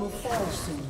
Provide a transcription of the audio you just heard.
Will fall soon.